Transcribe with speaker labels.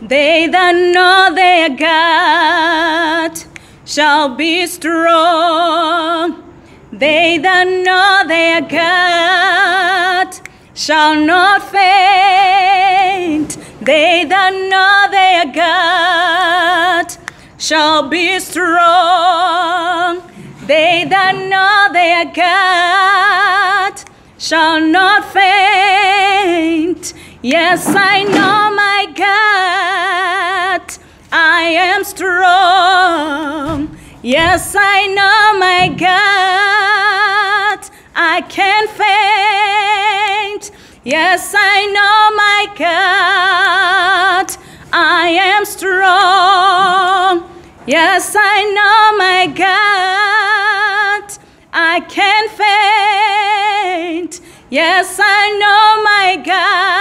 Speaker 1: They that know their God shall be strong. They that know their God shall not faint. They that know their God shall be strong. They that know their God shall not faint. Yes, I know my God. I am strong. Yes, I know my God. I can faint. Yes, I know my God. I am strong. Yes, I know my God. I can faint. Yes, I know my God.